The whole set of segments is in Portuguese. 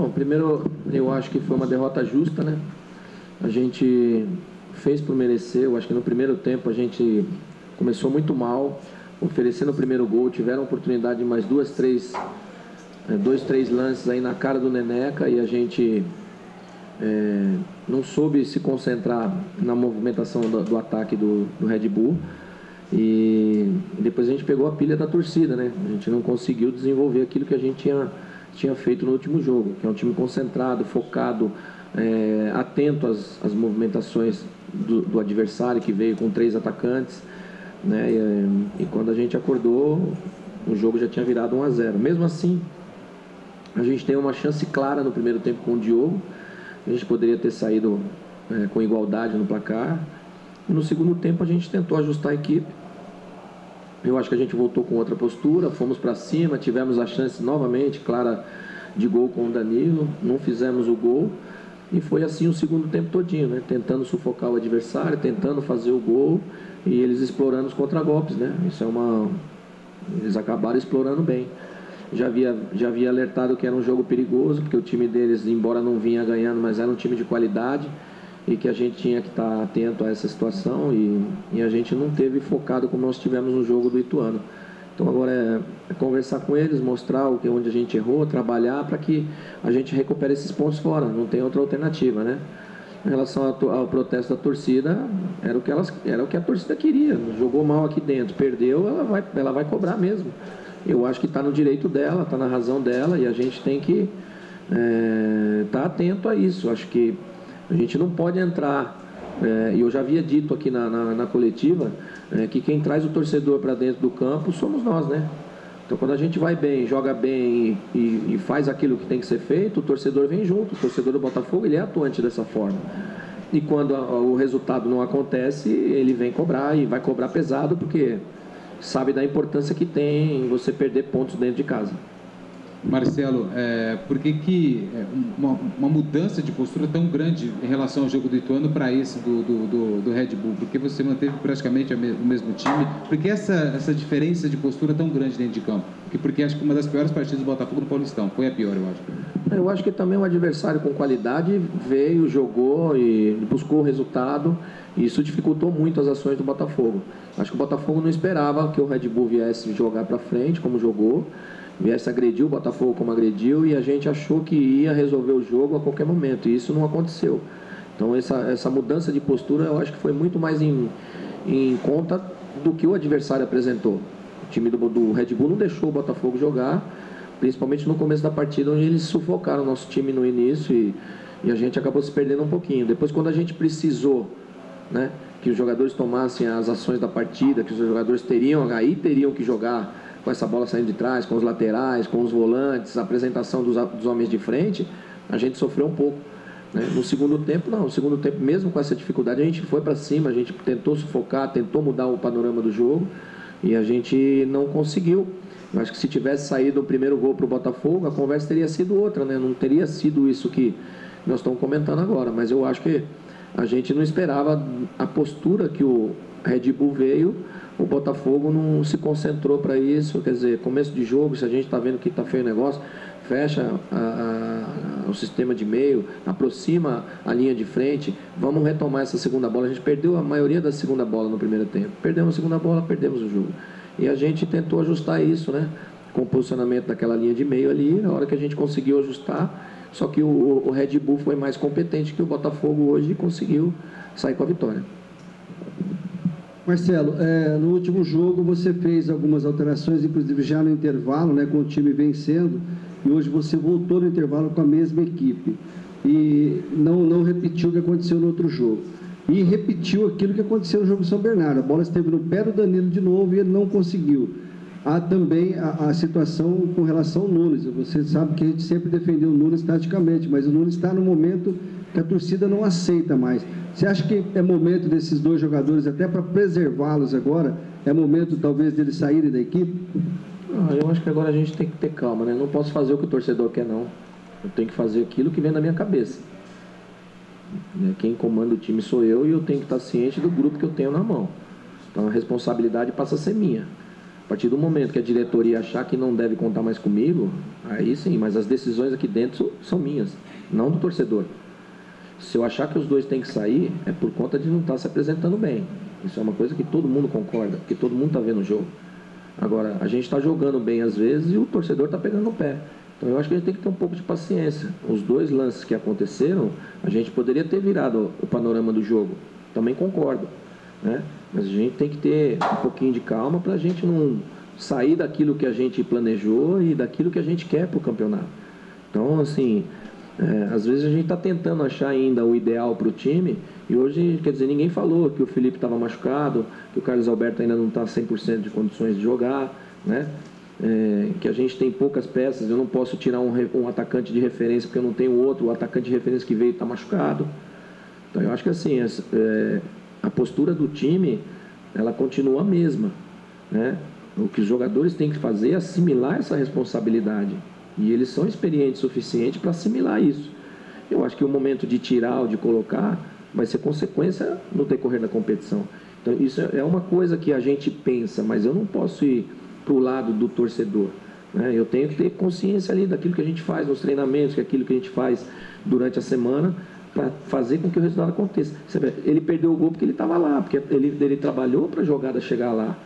Bom, primeiro eu acho que foi uma derrota justa, né? A gente fez por merecer. Eu acho que no primeiro tempo a gente começou muito mal, oferecendo o primeiro gol, tiveram oportunidade de mais duas, três, é, dois, três lances aí na cara do Neneca e a gente é, não soube se concentrar na movimentação do, do ataque do, do, Red Bull. E depois a gente pegou a pilha da torcida, né? A gente não conseguiu desenvolver aquilo que a gente tinha, tinha feito no último jogo, que é um time concentrado, focado, é, atento às, às movimentações do, do, adversário que veio com três atacantes. Né? E, e, quando a gente acordou, o jogo já tinha virado 1 a 0 Mesmo assim, a gente tem uma chance clara no primeiro tempo com o Diogo. A gente poderia ter saído é, com igualdade no placar. E no segundo tempo a gente tentou ajustar a equipe. Eu acho que a gente voltou com outra postura, fomos para cima, tivemos a chance novamente, clara, de gol com o Danilo, não fizemos o gol. E foi assim o segundo tempo todinho, né? Tentando sufocar o adversário, tentando fazer o gol e eles explorando os contragolpes, né? Isso é uma eles acabaram explorando bem. Já havia, já havia alertado que era um jogo perigoso, porque o time deles, embora não vinha ganhando, mas era um time de qualidade e que a gente tinha que estar atento a essa situação e, e a gente não teve focado como nós tivemos no jogo do Ituano. Então agora é, é conversar com eles, mostrar o que onde a gente errou, trabalhar para que a gente recupere esses pontos fora. Não tem outra alternativa, né? Em relação ao, ao, protesto da torcida, era o que elas, era o que a torcida queria. Jogou mal aqui dentro, perdeu, ela vai, ela vai cobrar mesmo. Eu acho que está no direito dela, está na razão dela e a gente tem que estar é, tá atento a isso. Acho que a gente não pode entrar é, e eu já havia dito aqui na, na, na coletiva é, que quem traz o torcedor para dentro do campo somos nós, né? Então, quando a gente vai bem, joga bem e, e, e, faz aquilo que tem que ser feito, o torcedor vem junto. O torcedor do Botafogo ele é atuante dessa forma. E quando a, o resultado não acontece, ele vem cobrar e vai cobrar pesado, porque sabe da importância que tem você perder pontos dentro de casa. Marcelo, é, por que, que é, uma, uma, mudança de postura tão grande em relação ao jogo do Ituano para esse do, do, do, do, Red Bull? Porque você manteve praticamente o mesmo time. Por que essa, essa diferença de postura tão grande dentro de campo? Porque, porque acho que uma das piores partidas do Botafogo no Paulistão. Foi a pior, eu acho. Eu acho que também um adversário com qualidade veio, jogou e buscou o resultado. E isso dificultou muito as ações do Botafogo. Acho que o Botafogo não esperava que o Red Bull viesse jogar para frente, como jogou viesse agredir o Botafogo como agrediu e a gente achou que ia resolver o jogo a qualquer momento e isso não aconteceu. Então essa, essa mudança de postura eu acho que foi muito mais em, em conta do que o adversário apresentou. O time do, do Red Bull não deixou o Botafogo jogar, principalmente no começo da partida, onde eles sufocaram o nosso time no início e, e a gente acabou se perdendo um pouquinho. Depois, quando a gente precisou né, que os jogadores tomassem as ações da partida, que os jogadores teriam, aí teriam que jogar com essa bola saindo de trás, com os laterais, com os volantes, a apresentação dos, dos homens de frente, a gente sofreu um pouco. Né? No segundo tempo, não. No segundo tempo, mesmo com essa dificuldade, a gente foi para cima, a gente tentou sufocar, tentou mudar o panorama do jogo e a gente não conseguiu. Eu acho que se tivesse saído o primeiro gol para o Botafogo, a conversa teria sido outra, né? Não teria sido isso que nós estamos comentando agora. Mas eu acho que a gente não esperava a postura que o Red Bull veio o Botafogo não se concentrou para isso. Quer dizer, começo de jogo, se a gente está vendo que está feio o negócio, fecha a, a, o sistema de meio, aproxima a linha de frente, vamos retomar essa segunda bola. A gente perdeu a maioria da segunda bola no primeiro tempo. Perdemos a segunda bola, perdemos o jogo. E a gente tentou ajustar isso, né? Com o posicionamento daquela linha de meio ali, na hora que a gente conseguiu ajustar, só que o, o Red Bull foi mais competente que o Botafogo hoje e conseguiu sair com a vitória. Marcelo, é, no último jogo você fez algumas alterações, inclusive já no intervalo, né, com o time vencendo, e hoje você voltou no intervalo com a mesma equipe. E não, não repetiu o que aconteceu no outro jogo. E repetiu aquilo que aconteceu no jogo São Bernardo. A bola esteve no pé do Danilo de novo e ele não conseguiu. Há também a, a situação com relação ao Nunes. Você sabe que a gente sempre defendeu o Nunes taticamente, mas o Nunes está no momento que a torcida não aceita mais. Você acha que é momento desses dois jogadores, até para preservá-los agora, é momento talvez deles saírem da equipe? Ah, eu acho que agora a gente tem que ter calma, né? Não posso fazer o que o torcedor quer, não. Eu tenho que fazer aquilo que vem da minha cabeça. Né? Quem comanda o time sou eu e eu tenho que estar ciente do grupo que eu tenho na mão. Então a responsabilidade passa a ser minha. partir do momento que a diretoria achar que não deve contar mais comigo, aí sim, mas as decisões aqui dentro são minhas, não do torcedor. Se eu achar que os dois têm que sair, é por conta de não estar se apresentando bem. Isso é uma coisa que todo mundo concorda, porque todo mundo está vendo o jogo. Agora, a gente está jogando bem às vezes e o torcedor está pegando no pé. Então eu acho que a gente tem que ter um pouco de paciência. Os dois lances que aconteceram, a gente poderia ter virado o panorama do jogo. Também concordo. Né? Mas a gente tem que ter um pouquinho de calma para a gente não sair daquilo que a gente planejou e daquilo que a gente quer para o campeonato. Então, assim, é, às vezes a gente está tentando achar ainda o ideal para o time e hoje, quer dizer, ninguém falou que o Felipe estava machucado, que o Carlos Alberto ainda não está 100% de condições de jogar, né? É, que a gente tem poucas peças, eu não posso tirar um, um, atacante de referência porque eu não tenho outro, o atacante de referência que veio está machucado. Então eu acho que assim, é, a postura do time, ela continua a mesma. Né? O que os jogadores têm que fazer é assimilar essa responsabilidade. E eles são experientes o suficiente para assimilar isso. Eu acho que o momento de tirar ou de colocar vai ser consequência no decorrer da competição. Então, isso é uma coisa que a gente pensa, mas eu não posso ir para o lado do torcedor. Né? Eu tenho que ter consciência ali daquilo que a gente faz nos treinamentos, que é aquilo que a gente faz durante a semana, para fazer com que o resultado aconteça. Ele perdeu o gol porque ele estava lá, porque ele, ele trabalhou para a jogada chegar lá.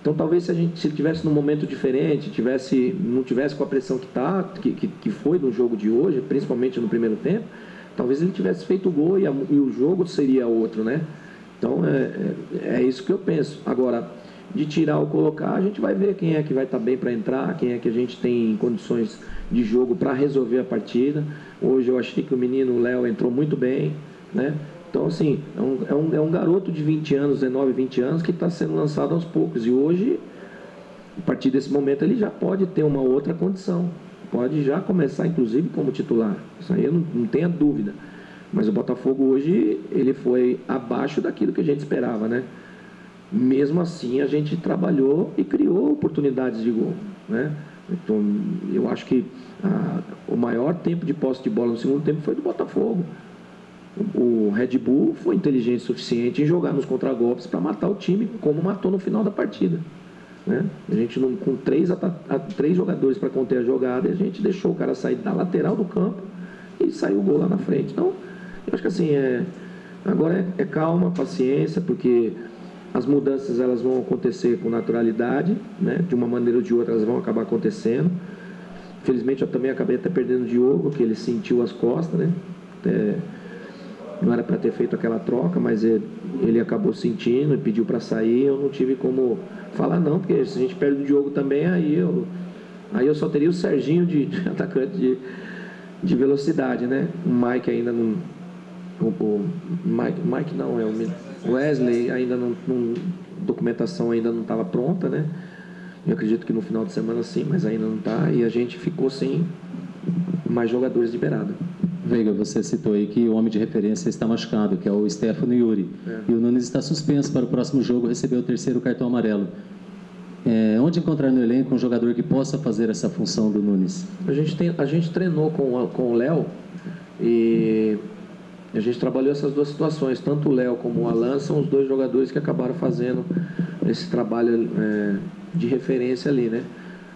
Então talvez se a gente tivesse num momento diferente, tivesse, não tivesse com a pressão que tá, que, que, que foi no jogo de hoje, principalmente no primeiro tempo, talvez ele tivesse feito o gol e, a, e o jogo seria outro, né? Então é, é, é, isso que eu penso. Agora, de tirar ou colocar, a gente vai ver quem é que vai estar tá bem para entrar, quem é que a gente tem condições de jogo para resolver a partida. Hoje eu achei que o menino Léo entrou muito bem, né? Então, assim, é um, é um, é um garoto de 20 anos, 19, 20 anos, que está sendo lançado aos poucos. E hoje, a partir desse momento, ele já pode ter uma outra condição. Pode já começar, inclusive, como titular. Isso aí eu não, não tenha dúvida. Mas o Botafogo hoje, ele foi abaixo daquilo que a gente esperava, né? Mesmo assim, a gente trabalhou e criou oportunidades de gol, né? Então, eu acho que ah, o maior tempo de posse de bola no segundo tempo foi do Botafogo. O Red Bull foi inteligente o suficiente em jogar nos contragolpes para matar o time, como matou no final da partida. Né? A gente não, com três, três jogadores para conter a jogada, a gente deixou o cara sair da lateral do campo e saiu o gol lá na frente. Então, eu acho que assim, é, agora é, é calma, paciência, porque as mudanças elas vão acontecer com naturalidade, né? de uma maneira ou de outra elas vão acabar acontecendo. Infelizmente eu também acabei até perdendo o Diogo, que ele sentiu as costas, né? É, não era para ter feito aquela troca, mas ele, ele acabou sentindo e pediu para sair. Eu não tive como falar não, porque se a gente perde o Diogo também, aí eu, aí eu só teria o Serginho de, de atacante de, de velocidade, né? O Mike ainda não. O, o Mike, Mike não, é o Wesley ainda não, não documentação ainda não estava pronta, né? Eu acredito que no final de semana sim, mas ainda não está. E a gente ficou sem mais jogadores liberados. Veiga, você citou aí que o homem de referência está machucado, que é o Stefano Yuri. É. E o Nunes está suspenso para o próximo jogo receber o terceiro cartão amarelo. É, onde encontrar no elenco um jogador que possa fazer essa função do Nunes? A gente, tem, a gente treinou com, com o Léo e a gente trabalhou essas duas situações. Tanto o Léo como o Alan são os dois jogadores que acabaram fazendo esse trabalho é, de referência ali, né?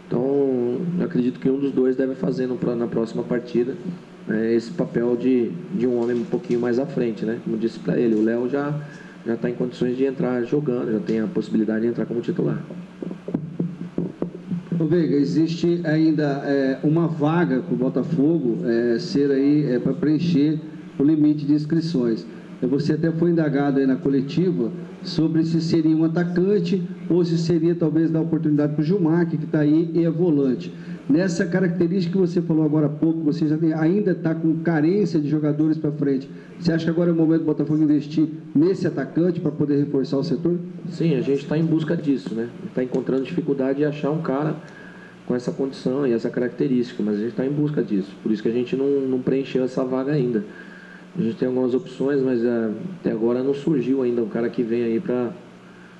Então, acredito que um dos dois deve fazer no, na próxima partida né, esse papel de, de um homem um pouquinho mais à frente, né? Como disse para ele, o Léo já já está em condições de entrar jogando, já tem a possibilidade de entrar como titular. Ô Veiga, existe ainda é, uma vaga para o Botafogo é, ser aí é, para preencher o limite de inscrições. Você até foi indagado aí na coletiva sobre se seria um atacante ou se seria talvez dar oportunidade para o Gilmar, que está aí e é volante. Nessa característica que você falou agora há pouco, você tem, ainda está com carência de jogadores para frente. Você acha que agora é o momento do Botafogo investir nesse atacante para poder reforçar o setor? Sim, a gente está em busca disso, né? Está encontrando dificuldade de achar um cara com essa condição e essa característica, mas a gente está em busca disso. Por isso que a gente não, não preencheu essa vaga ainda. A gente tem algumas opções, mas uh, até agora não surgiu ainda um cara que venha aí para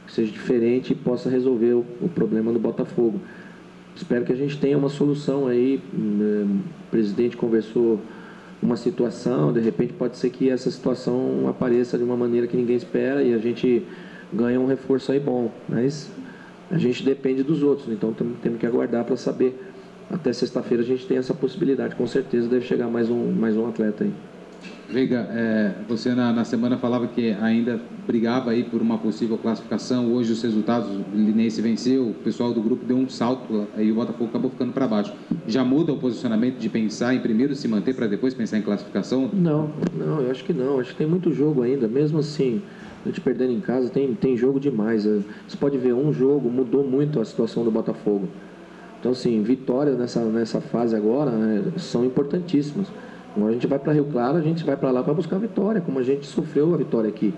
que seja diferente e possa resolver o, o problema do Botafogo. Espero que a gente tenha uma solução aí. Né? O presidente conversou uma situação, de repente pode ser que essa situação apareça de uma maneira que ninguém espera e a gente ganha um reforço aí bom. Mas a gente depende dos outros, então temos que aguardar para saber. Até sexta-feira a gente tem essa possibilidade, com certeza deve chegar mais um, mais um atleta aí. Veiga, é, você na, na, semana falava que ainda brigava aí por uma possível classificação. Hoje os resultados, o Linense venceu, o pessoal do grupo deu um salto aí o Botafogo acabou ficando para baixo. Já muda o posicionamento de pensar em primeiro se manter para depois pensar em classificação? Não, não, eu acho que não. Acho que tem muito jogo ainda. Mesmo assim, a gente perdendo em casa, tem, tem jogo demais. Você pode ver, um jogo mudou muito a situação do Botafogo. Então, assim, vitórias nessa, nessa fase agora né, são importantíssimas. Quando a gente vai para Rio Claro, a gente vai para lá para buscar a vitória, como a gente sofreu a vitória aqui.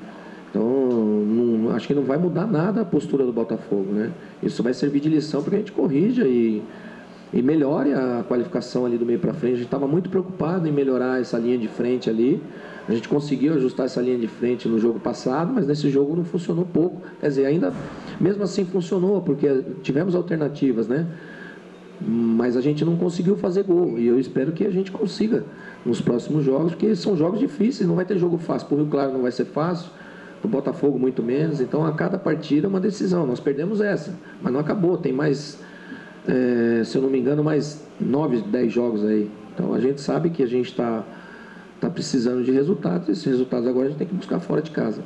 Então, não, acho que não vai mudar nada a postura do Botafogo, né? Isso vai servir de lição para que a gente corrija e, e melhore a qualificação ali do meio para frente. A gente estava muito preocupado em melhorar essa linha de frente ali. A gente conseguiu ajustar essa linha de frente no jogo passado, mas nesse jogo não funcionou pouco. Quer dizer, ainda mesmo assim funcionou, porque tivemos alternativas, né? Mas a gente não conseguiu fazer gol. E eu espero que a gente consiga nos próximos jogos, porque são jogos difíceis, não vai ter jogo fácil. Para o Rio Claro não vai ser fácil, para o Botafogo muito menos. Então a cada partida é uma decisão. Nós perdemos essa, mas não acabou. Tem mais, é, se eu não me engano, mais nove, dez jogos aí. Então a gente sabe que a gente está tá precisando de resultados. Esses resultados agora a gente tem que buscar fora de casa.